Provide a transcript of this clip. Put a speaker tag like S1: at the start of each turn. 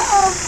S1: Uh-oh.